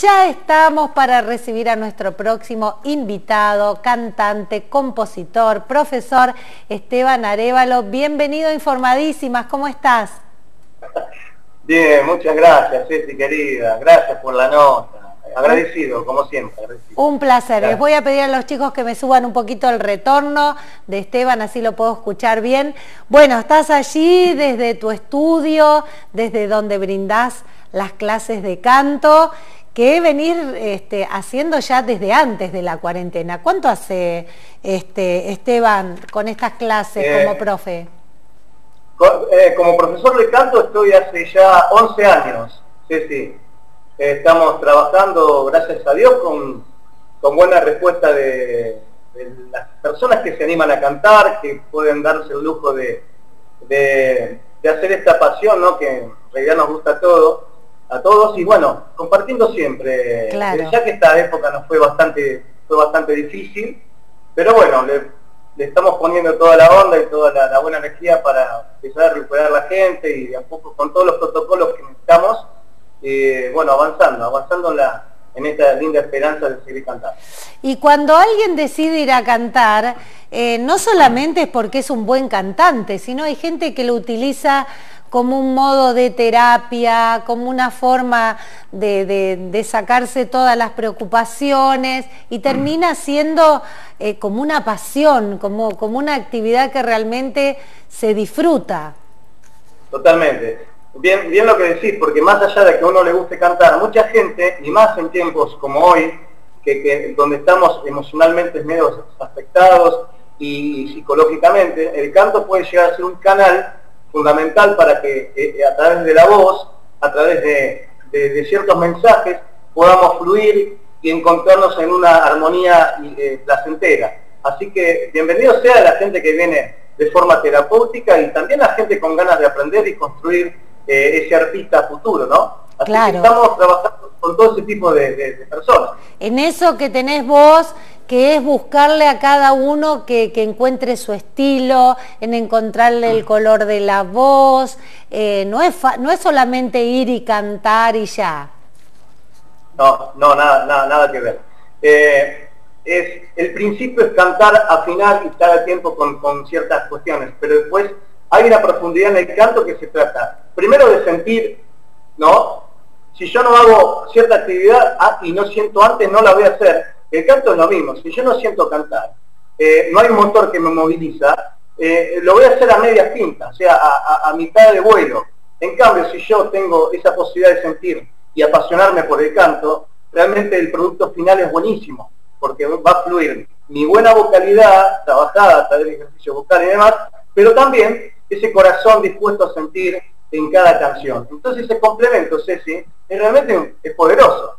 ya estamos para recibir a nuestro próximo invitado, cantante, compositor, profesor Esteban Arevalo. Bienvenido a Informadísimas, ¿cómo estás? Bien, muchas gracias, Ceci querida. Gracias por la nota. Agradecido, como siempre. Un placer. Les voy a pedir a los chicos que me suban un poquito el retorno de Esteban, así lo puedo escuchar bien. Bueno, estás allí desde tu estudio, desde donde brindás las clases de canto, que venir este, haciendo ya desde antes de la cuarentena. ¿Cuánto hace este, Esteban con estas clases como eh, profe? Eh, como profesor de canto estoy hace ya 11 años, sí, sí. Estamos trabajando, gracias a Dios, con, buena respuesta de, las personas que se animan a cantar, que pueden darse el lujo de, hacer esta pasión, ¿no? que en realidad nos gusta a todos, a todos, y bueno, compartiendo siempre, ya que esta época nos fue bastante, fue bastante difícil, pero bueno, le, estamos poniendo toda la onda y toda la, buena energía para empezar a recuperar la gente y de a poco con todos los protocolos que necesitamos, eh, bueno, avanzando, avanzando en, la, en esta linda esperanza de seguir cantando. Y cuando alguien decide ir a cantar, eh, no solamente es porque es un buen cantante, sino hay gente que lo utiliza como un modo de terapia, como una forma de, sacarse todas las preocupaciones y termina siendo eh, como una pasión, como, como una actividad que realmente se disfruta. Totalmente. Bien, bien lo que decís, porque más allá de que a uno le guste cantar, mucha gente, y más en tiempos como hoy, que, donde estamos emocionalmente medio afectados y, psicológicamente, el canto puede llegar a ser un canal fundamental para que eh, eh, a través de la voz, a través de, ciertos mensajes, podamos fluir y encontrarnos en una armonía eh, placentera. Así que bienvenido sea la gente que viene de forma terapéutica y también la gente con ganas de aprender y construir eh, ese artista futuro, ¿no? Así que estamos trabajando con todo ese tipo de, personas. En eso que tenés vos, que es buscarle a cada uno que, encuentre su estilo, en encontrarle el color de la voz, eh, no, es no es solamente ir y cantar y ya. No, no, nada, nada, nada que ver. Eh, es, el principio es cantar, afinar y estar a tiempo con, con ciertas cuestiones, pero después hay una profundidad en el canto que se trata, primero de sentir, ¿no? Si yo no hago cierta actividad ah, y no siento antes, no la voy a hacer. El canto es lo mismo, si yo no siento cantar, eh, no hay un motor que me moviliza, eh, lo voy a hacer a media tinta, o sea, a, mitad de vuelo. En cambio, si yo tengo esa posibilidad de sentir y apasionarme por el canto, realmente el producto final es buenísimo, porque va a fluir mi buena vocalidad, trabajada a través del ejercicio vocal y demás, pero también ese corazón dispuesto a sentir en cada canción. Entonces ese complemento, Ceci, es realmente es poderoso.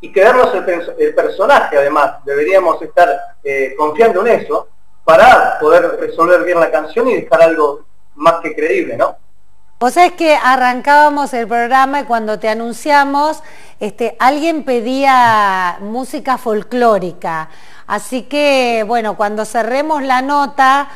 Y quedarnos el, personaje, además, deberíamos estar eh, confiando en eso para poder resolver bien la canción y dejar algo más que creíble, ¿no? Vos sabés que arrancábamos el programa y cuando te anunciamos, este, alguien pedía música folclórica. Así que, bueno, cuando cerremos la nota,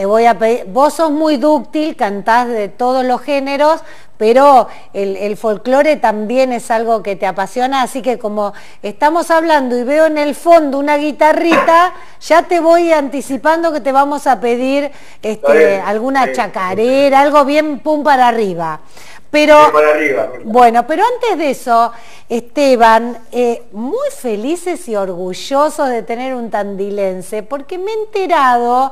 te voy a pedir, vos sos muy dúctil, cantás de todos los géneros, pero el, folclore también es algo que te apasiona, así que como estamos hablando y veo en el fondo una guitarrita, ya te voy anticipando que te vamos a pedir este, alguna chacarera, algo bien pum para arriba. Pero, bueno, pero antes de eso, Esteban, eh, muy felices y orgullosos de tener un tandilense, porque me he enterado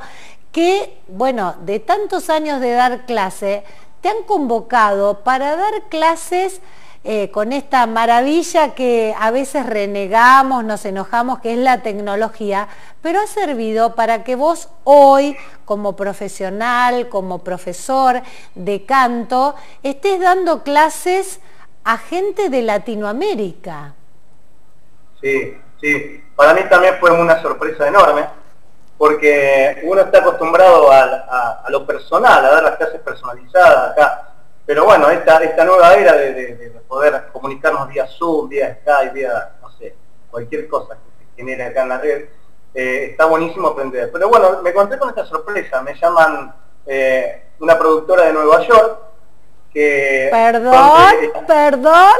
que, bueno, de tantos años de dar clase, te han convocado para dar clases eh, con esta maravilla que a veces renegamos, nos enojamos, que es la tecnología, pero ha servido para que vos hoy, como profesional, como profesor de canto, estés dando clases a gente de Latinoamérica. Sí, sí. Para mí también fue una sorpresa enorme porque uno está acostumbrado a, lo personal, a dar las clases personalizadas acá. Pero bueno, esta, esta nueva era de, poder comunicarnos vía Zoom, vía Skype, vía, no sé, cualquier cosa que se genere acá en la red, eh, está buenísimo aprender. Pero bueno, me encontré con esta sorpresa, me llaman eh, una productora de Nueva York, que... Perdón, perdón.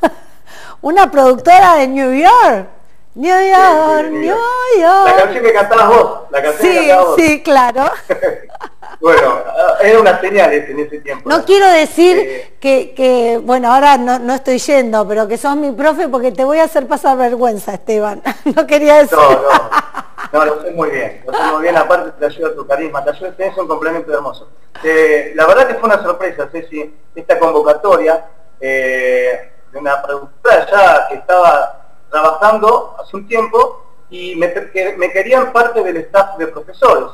una productora de New York. New York, New York. La canción que cantabas vos, la canción sí, que cantabas vos. Sí, claro. bueno, era una señal en ese tiempo. No quiero decir eh, que, que, bueno, ahora no, no, estoy yendo, pero que sos mi profe porque te voy a hacer pasar vergüenza, Esteban. no quería decir. No, no. No, lo sé muy bien, lo sé muy bien, aparte te ayuda tu carisma, te ayuda, tenés un complemento hermoso. Eh, la verdad que fue una sorpresa, Ceci, esta convocatoria eh, de una productora ya que estaba trabajando hace un tiempo y me, me querían parte del staff de profesores.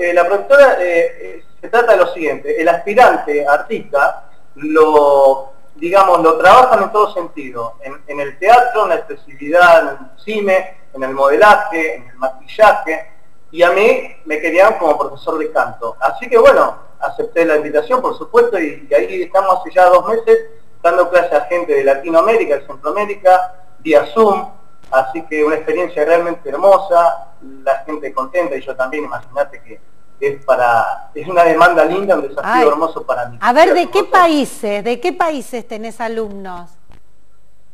Eh, la productora eh, se trata de lo siguiente, el aspirante artista lo, digamos, lo trabajan en todo sentido, en, el teatro, en la expresividad, en el cine, en el modelaje, en el maquillaje, y a mí me querían como profesor de canto. Así que bueno, acepté la invitación, por supuesto, y, y ahí estamos hace ya dos meses dando clases a gente de Latinoamérica, de Centroamérica, vía Zoom, así que una experiencia realmente hermosa, la gente contenta y yo también, imagínate que es para es una demanda linda, un desafío hermoso para mí. A ver, ¿de qué países, de qué países tenés alumnos?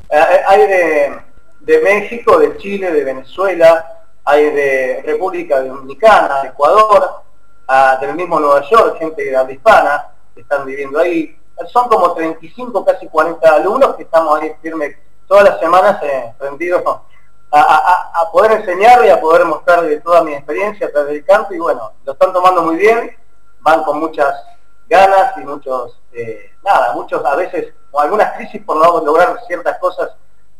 Eh, eh, hay de, México, de Chile, de Venezuela, hay de República Dominicana, de Ecuador, ah, del mismo Nueva York, gente de habla hispana que están viviendo ahí. Son como 35, casi 40 alumnos que estamos ahí firmes todas las semanas eh, rendidos a, poder enseñar y a poder mostrar toda mi experiencia a través del canto y bueno, lo están tomando muy bien, van con muchas ganas y muchos, eh, nada, muchos a veces, con algunas crisis por no lograr ciertas cosas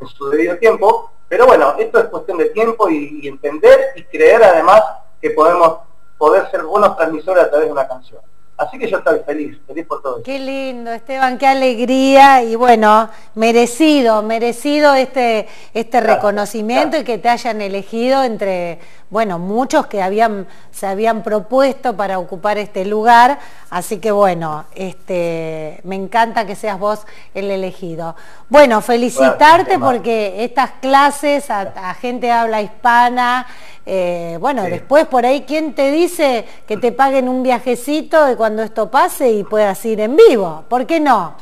en su debido tiempo, pero bueno, esto es cuestión de tiempo y, y entender y creer además que podemos poder ser buenos transmisores a través de una canción. Así que yo estoy feliz, feliz por todo. Qué lindo, Esteban, qué alegría y bueno, merecido, merecido este, este reconocimiento y que te hayan elegido entre, bueno, muchos que habían, se habían propuesto para ocupar este lugar, así que bueno, este, me encanta que seas vos el elegido. Bueno, felicitarte porque estas clases a, a gente habla hispana, eh, bueno, después por ahí, ¿quién te dice que te paguen un viajecito de cuando esto pase y puedas ir en vivo? ¿Por qué no?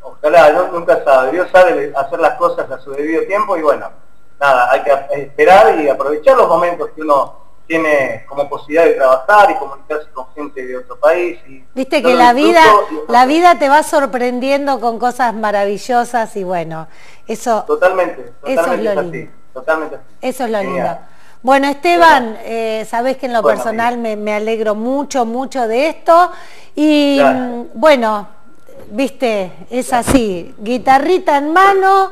ojalá, nunca sabe. Dios sabe hacer las cosas a su debido tiempo y bueno, nada, hay que esperar y aprovechar los momentos que uno tiene como posibilidad de trabajar y comunicarse con gente de otro país. Y Viste que la vida, la vida te va sorprendiendo con cosas maravillosas y bueno, eso... Totalmente, eso es lo lindo. Eso es lo lindo. Bueno, Esteban, eh, sabés que en lo personal me, alegro mucho, mucho de esto. Y mm, bueno, viste, es así, guitarrita en mano,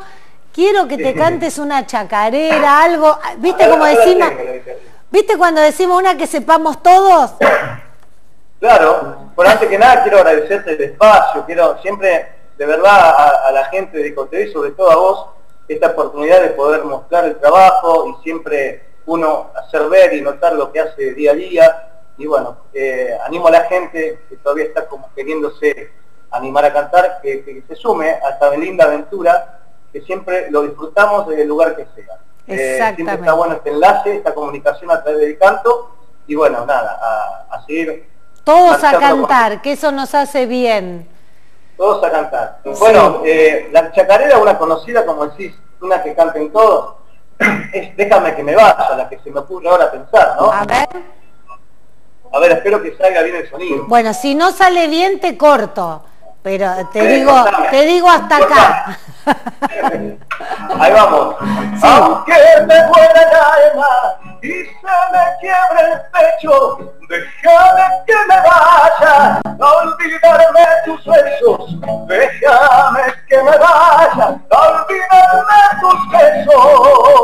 quiero que te cantes una chacarera, algo, viste como decimos, viste cuando decimos una que sepamos todos. Claro, por antes que nada quiero agradecerte el espacio, quiero siempre, de verdad, a, la gente de Cote y sobre todo a vos, esta oportunidad de poder mostrar el trabajo y siempre uno hacer ver y notar lo que hace día a día. Y bueno, eh, animo a la gente que todavía está como queriéndose animar a cantar, que, se sume a esta linda aventura, que siempre lo disfrutamos desde el lugar que sea. Eh, siempre está bueno este enlace, esta comunicación a través del canto, y bueno, nada, a, seguir. Todos a cantar, que eso nos hace bien. Todos a cantar. Bueno, eh, la chacarera, una conocida, como decís, una que canten todos, es déjame que me vaya, la que se me ocurre ahora pensar, ¿no? A ver. A ver, espero que salga bien el sonido. Bueno, si no sale bien te corto, pero te digo, te digo hasta acá. Ahí vamos. Aunque me muera el alma y se me quiebre el pecho, déjame que me vaya, no olvidarme tus besos, déjame que me vaya, no olvidarme tus besos.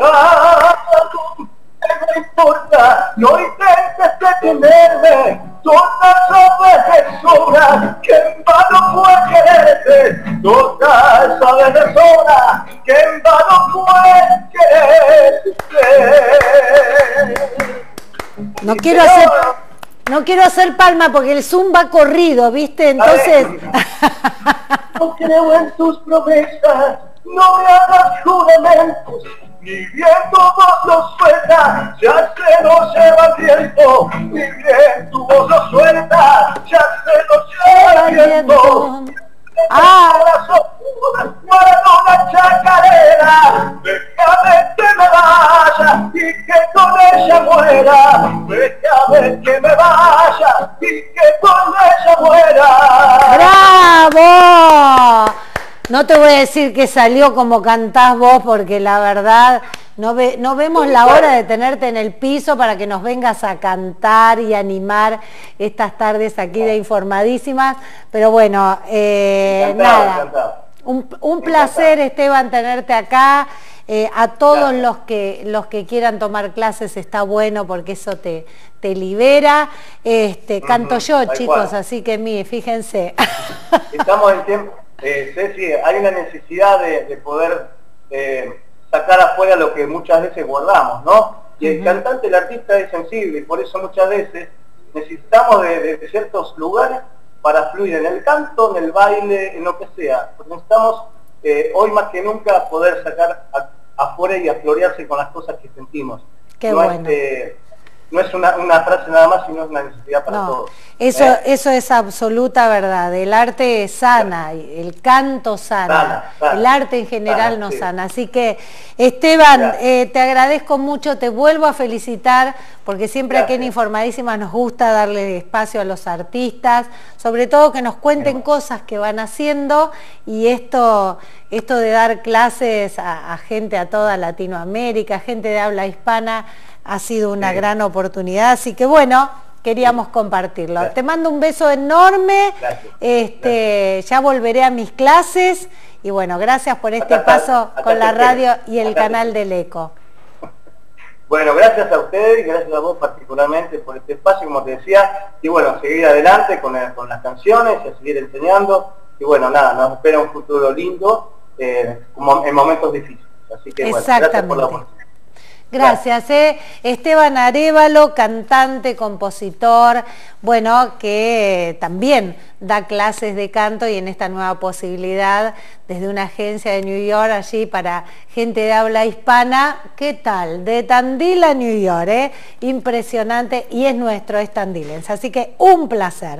No hacer palma porque el Zoom va corrido, ¿viste? Entonces... No creo en tus promesas, no me hagas juramentos, ni viento vos lo suelta, ya se lo lleva el viento, ni bien tu voz lo suelta, ya se lo lleva el viento. Ah. déjame que me vaya y que con ella muera, déjame que me vaya y que con ella muera. ¡Bravo! No te voy a decir que salió como cantás vos, porque la verdad no, ve, no vemos la hora de tenerte en el piso para que nos vengas a cantar y animar estas tardes aquí de Informadísimas. Pero bueno, eh, nada, un, placer Esteban tenerte acá. Eh, a todos los que, los que quieran tomar clases está bueno porque eso te, te libera. Este, canto yo, chicos, así que mí, fíjense. Estamos en tiempo eh, Ceci, hay una necesidad de, poder eh, sacar afuera lo que muchas veces guardamos, ¿no? Y el cantante, el artista es sensible y por eso muchas veces necesitamos de, ciertos lugares para fluir en el canto, en el baile, en lo que sea. necesitamos eh, hoy más que nunca poder sacar afuera y aflorearse con las cosas que sentimos. Qué bueno no es una, frase nada más, sino es una necesidad para todos. Eso, ¿Eh? eso es absoluta verdad. El arte sana, el canto sana, el arte en general no sana. Así que, Esteban, eh, te agradezco mucho, te vuelvo a felicitar, porque siempre aquí en Informadísima nos gusta darle espacio a los artistas, sobre todo que nos cuenten cosas que van haciendo y esto, esto de dar clases a, a gente a toda Latinoamérica, gente de habla hispana, ha sido una gran oportunidad, así que bueno, queríamos compartirlo. Te mando un beso enorme, este, ya volveré a mis clases y bueno, gracias por este paso con la radio y el canal del ECO. Bueno, gracias a ustedes y gracias a vos particularmente por este espacio, como te decía, y bueno, seguir adelante con, las canciones, y seguir enseñando, y bueno, nada, nos espera un futuro lindo eh, como en momentos difíciles. Así que bueno, gracias por la oportunidad. Gracias, eh. Esteban Arevalo, cantante, compositor, bueno, que también da clases de canto y en esta nueva posibilidad desde una agencia de New York allí para gente de habla hispana. ¿Qué tal? De Tandil a New York, ¿eh? Impresionante y es nuestro, es Así que un placer.